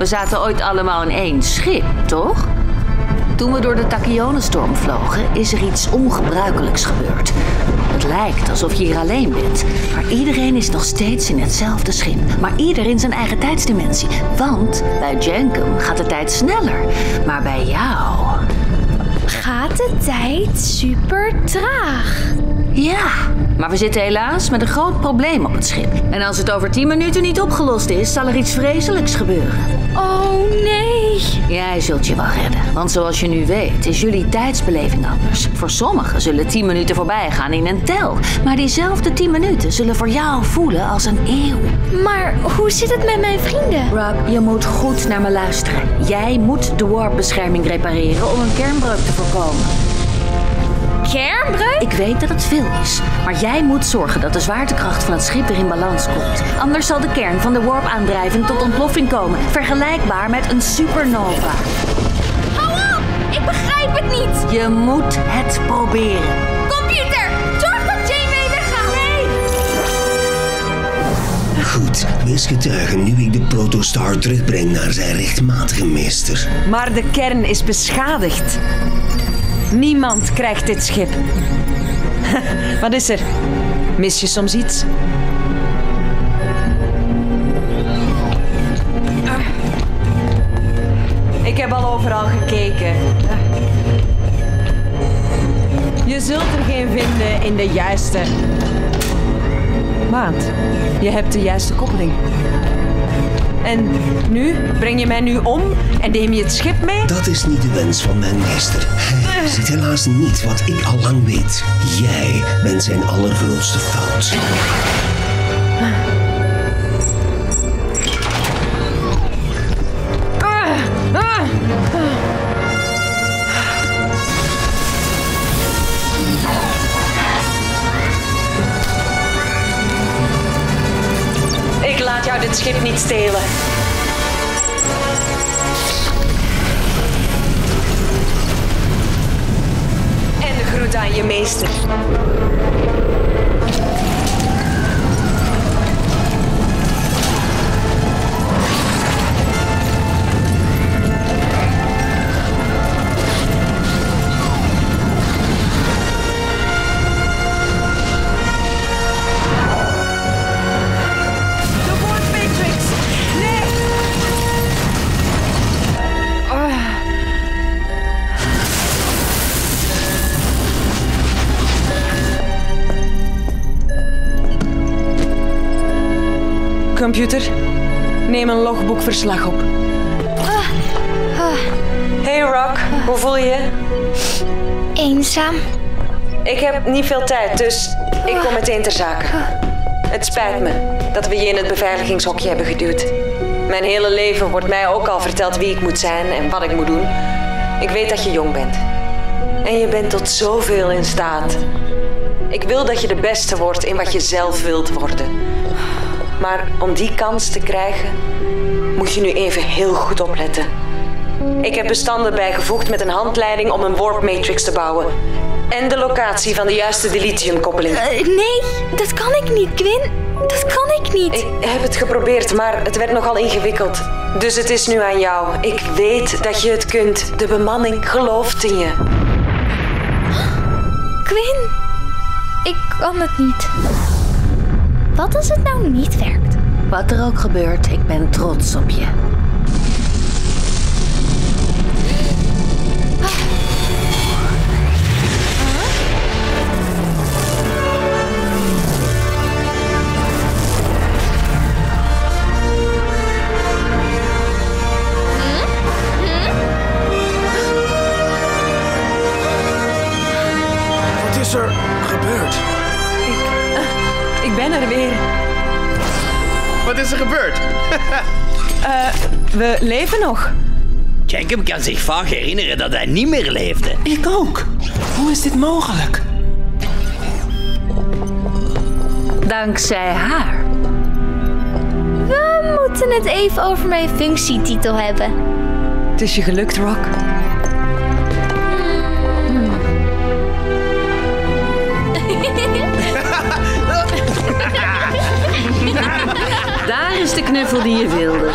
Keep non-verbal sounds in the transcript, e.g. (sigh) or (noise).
We zaten ooit allemaal in één schip, toch? Toen we door de Tachyonenstorm vlogen, is er iets ongebruikelijks gebeurd. Het lijkt alsof je hier alleen bent, maar iedereen is nog steeds in hetzelfde schip. Maar ieder in zijn eigen tijdsdimensie. Want bij Jankum gaat de tijd sneller, maar bij jou... Gaat de tijd super traag? Ja, maar we zitten helaas met een groot probleem op het schip. En als het over 10 minuten niet opgelost is, zal er iets vreselijks gebeuren. Oh nee. Jij zult je wel redden, want zoals je nu weet is jullie tijdsbeleving anders. Voor sommigen zullen 10 minuten voorbij gaan in een tel, maar diezelfde 10 minuten zullen voor jou voelen als een eeuw. Maar hoe zit het met mijn vrienden? Rob, je moet goed naar me luisteren. Jij moet de warpbescherming repareren om een kernbreuk te voorkomen. Kernbreuk? Ik weet dat het veel is, maar jij moet zorgen dat de zwaartekracht van het schip weer in balans komt. Anders zal de kern van de warp-aandrijving tot ontploffing komen, vergelijkbaar met een supernova. Hou op! Ik begrijp het niet! Je moet het proberen. Computer, zorg dat Janeway weggaat! Nee! Goed, wees getuige nu ik de protostar terugbreng naar zijn rechtmatige meester. Maar de kern is beschadigd. Niemand krijgt dit schip. (laughs) Wat is er? Mis je soms iets? Ik heb al overal gekeken. Je zult er geen vinden in de juiste. Maat, je hebt de juiste koppeling. En nu? Breng je mij nu om en neem je het schip mee? Dat is niet de wens van mijn meester. Hij ziet helaas niet wat ik al lang weet. Jij bent zijn allergrootste fout. Jou dit schip niet stelen. En de groet aan je meester. Computer, neem een logboekverslag op. Hey Rock, hoe voel je je? Eenzaam. Ik heb niet veel tijd, dus ik kom meteen ter zake. Het spijt me dat we je in het beveiligingshokje hebben geduwd. Mijn hele leven wordt mij ook al verteld wie ik moet zijn en wat ik moet doen. Ik weet dat je jong bent. En je bent tot zoveel in staat. Ik wil dat je de beste wordt in wat je zelf wilt worden. Maar om die kans te krijgen, moet je nu even heel goed opletten. Ik heb bestanden bijgevoegd met een handleiding om een warp matrix te bouwen. En de locatie van de juiste dilithiumkoppeling. Eh, nee, dat kan ik niet, Quinn. Dat kan ik niet. Ik heb het geprobeerd, maar het werd nogal ingewikkeld. Dus het is nu aan jou. Ik weet dat je het kunt. De bemanning gelooft in je. Quinn, ik kan het niet. Wat als het nou niet werkt? Wat er ook gebeurt, ik ben trots op je. Er weer. Wat is er gebeurd? (laughs) We leven nog. Jacob kan zich vaag herinneren dat hij niet meer leefde. Ik ook. Hoe is dit mogelijk? Dankzij haar. We moeten het even over mijn functietitel hebben. Het is je gelukt, Rock. Knuffel die je wilde.